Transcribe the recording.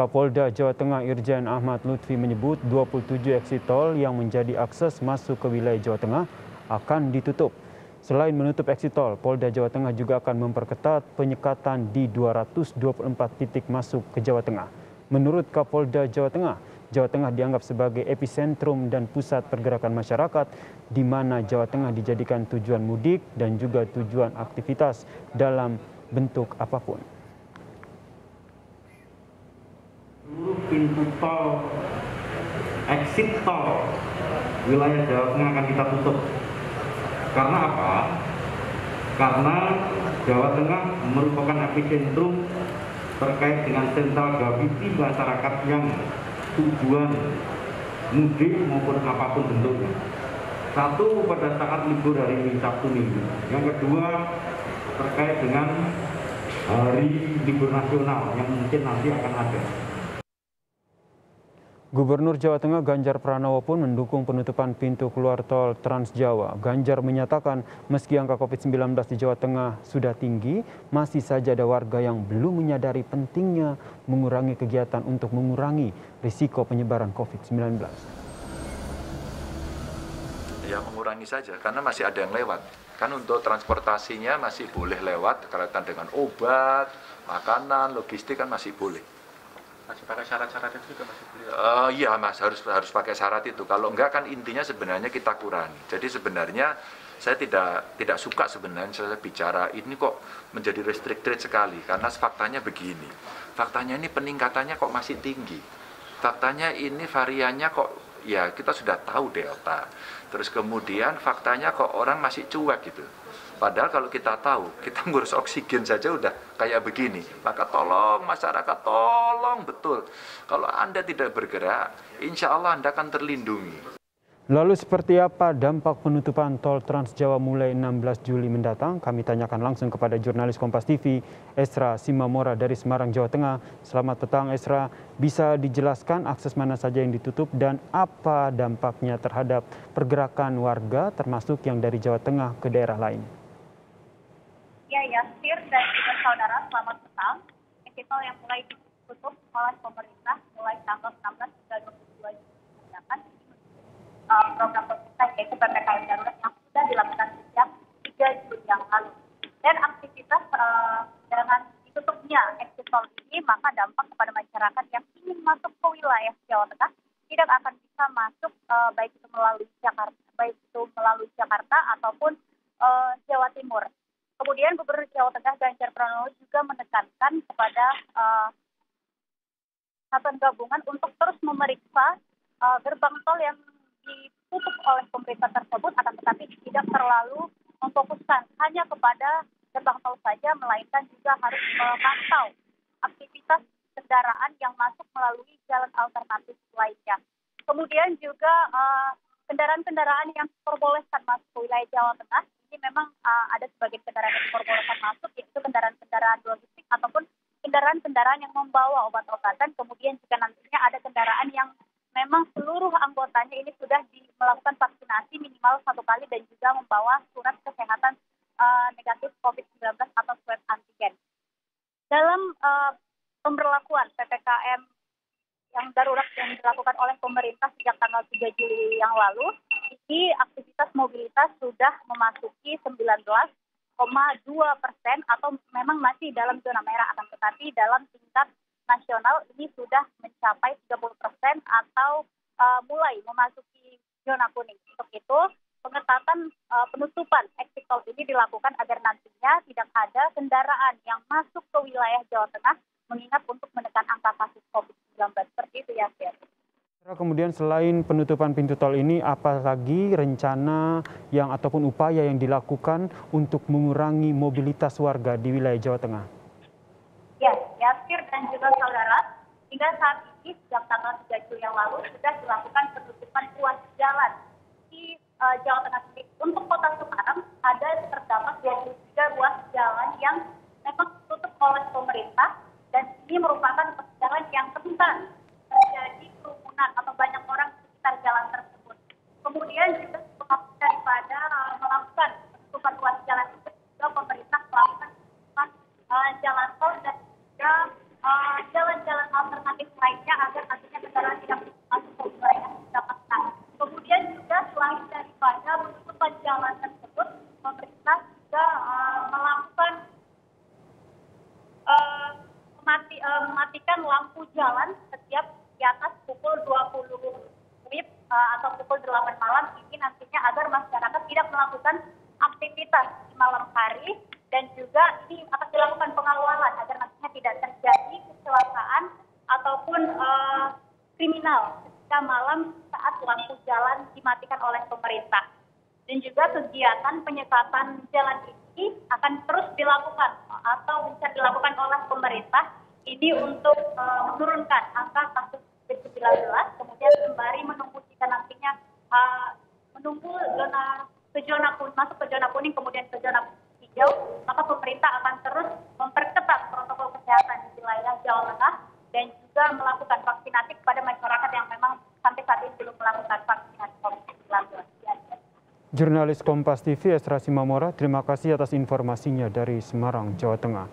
Kapolda Jawa Tengah Irjen Ahmad Lutfi menyebut 27 exit tol yang menjadi akses masuk ke wilayah Jawa Tengah akan ditutup. Selain menutup exit tol, Polda Jawa Tengah juga akan memperketat penyekatan di 224 titik masuk ke Jawa Tengah. Menurut Kapolda Jawa Tengah, Jawa Tengah dianggap sebagai epicentrum dan pusat pergerakan masyarakat di mana Jawa Tengah dijadikan tujuan mudik dan juga tujuan aktivitas dalam bentuk apa pun. Seluruh pintu tol exit tol wilayah Jawa Tengah akan kita tutup. Karena apa? Karena Jawa Tengah merupakan epicentrum terkait dengan sentral gravity masyarakat yang tujuan mudik maupun apa pun bentuknya. Satu pada saat libur hari Sabtu Minggu. Yang kedua terkait dengan hari libur nasional yang mungkin nanti akan ada. Gubernur Jawa Tengah Ganjar Pranowo pun mendukung penutupan pintu keluar tol Trans Jawa. Ganjar menyatakan meski angka COVID-19 di Jawa Tengah sudah tinggi, masih saja ada warga yang belum menyadari pentingnya mengurangi kegiatan untuk mengurangi risiko penyebaran COVID-19. Ya mengurangi saja karena masih ada yang lewat. Kan untuk transportasinya masih boleh lewat kaitan dengan obat, makanan, logistik kan masih boleh masih pakai syarat-syarat itu juga masih boleh? Uh, iya mas, harus harus pakai syarat itu. Kalau enggak kan intinya sebenarnya kita kurangi. Jadi sebenarnya saya tidak tidak suka sebenarnya saya bicara ini kok menjadi restricted sekali karena faktanya begini. Faktanya ini peningkatannya kok masih tinggi. Faktanya ini variannya kok ya kita sudah tahu delta. Terus kemudian faktanya kok orang masih cuek gitu. Padahal kalau kita tahu, kita ngurus oksigen saja udah kayak begini. Maka tolong masyarakat, tolong betul. Kalau Anda tidak bergerak, insya Allah Anda akan terlindungi. Lalu seperti apa dampak penutupan tol Trans Jawa mulai 16 Juli mendatang? Kami tanyakan langsung kepada jurnalis Kompas TV, Esra Simamora dari Semarang, Jawa Tengah. Selamat petang Esra, bisa dijelaskan akses mana saja yang ditutup dan apa dampaknya terhadap pergerakan warga termasuk yang dari Jawa Tengah ke daerah lain? Ya, Yasir dan juga saudara, selamat petang. Festival yang mulai ditutup oleh pemerintah mulai tanggal 16 hingga 22 Juli mendatang uh, program pemerintah yaitu PPKM darurat yang sudah dilakukan sejak 3 Juli yang lalu. Dan aktivitas uh, dengan ditutupnya tol ini, maka dampak kepada masyarakat yang ingin masuk ke wilayah Jawa Tengah tidak akan bisa masuk uh, baik itu melalui Jakarta, baik itu melalui Jakarta ataupun. Kemudian Gubernur Jawa Tengah Ganjar Pranowo juga menekankan kepada uh, satuan gabungan untuk terus memeriksa uh, gerbang tol yang ditutup oleh pemerintah tersebut, akan tetapi tidak terlalu memfokuskan hanya kepada gerbang tol saja, melainkan juga harus memantau aktivitas kendaraan yang masuk melalui jalan alternatif lainnya. Kemudian juga uh, kendaraan-kendaraan yang diperbolehkan masuk ke wilayah Jawa Tengah ini memang uh, ada sebagian kendaraan yang diperbolehkan masuk yaitu kendaraan-kendaraan logistik ataupun kendaraan-kendaraan yang membawa obat-obatan kemudian jika nantinya ada kendaraan yang memang seluruh anggotanya ini sudah di, melakukan vaksinasi minimal satu kali dan juga membawa surat kesehatan uh, negatif COVID-19 atau swab antigen. Dalam uh, pemberlakuan PPKM yang darurat yang dilakukan oleh pemerintah sejak tanggal 3 Juli yang lalu, ini aktivitas mobilitas sudah memasuki 19,2 persen atau memang masih dalam zona merah akan tetapi dalam tingkat nasional ini sudah mencapai 30 persen atau uh, mulai memasuki zona kuning. Untuk itu pengetatan uh, penutupan exit tol ini dilakukan agar nantinya tidak ada kendaraan yang masuk ke wilayah Jawa Tengah mengingat untuk menekan angka kasus COVID-19 seperti itu ya. Kemudian selain penutupan pintu tol ini, apa lagi rencana yang ataupun upaya yang dilakukan untuk mengurangi mobilitas warga di wilayah Jawa Tengah? Ya, Yasir dan juga saudara, hingga saat ini sejak tanggal 3 Juli yang lalu sudah dilakukan penutupan ruas jalan di uh, Jawa Tengah sendiri. Untuk kota Semarang ada terdapat 23 ruas jalan yang memang ditutup oleh pemerintah dan ini merupakan jalan yang rentan terjadi kerumunan atau banyak orang di sekitar jalan tersebut. Kemudian juga daripada melakukan penutupan ruas jalan itu juga pemerintah melakukan uh, jalan tol dan juga jalan-jalan uh, alternatif lainnya agar nantinya kendaraan tidak masuk ke wilayah Jakarta. Kemudian juga selain daripada penutupan jalan tersebut, pemerintah juga uh, melakukan memati, uh, mematikan lampu jalan setiap di atas pukul 20 WIB uh, atau pukul 8 malam ini nantinya agar masyarakat tidak melakukan aktivitas di malam hari dan juga ini akan dilakukan pengawalan agar nantinya tidak terjadi kecelakaan ataupun uh, kriminal ketika malam saat lampu jalan dimatikan oleh pemerintah. Dan juga kegiatan penyekatan jalan ini akan terus dilakukan atau bisa dilakukan oleh pemerintah ini untuk uh, menurunkan angka kasus COVID-19 kemudian sembari menunggu jika nantinya uh, menunggu zona ke zona kuning masuk ke zona kuning kemudian ke zona hijau maka pemerintah akan terus memperketat protokol kesehatan di wilayah Jawa Tengah dan juga melakukan vaksinasi kepada masyarakat yang memang sampai saat ini belum melakukan vaksinasi COVID-19. Jurnalis Kompas TV Esra Simamora, terima kasih atas informasinya dari Semarang, Jawa Tengah.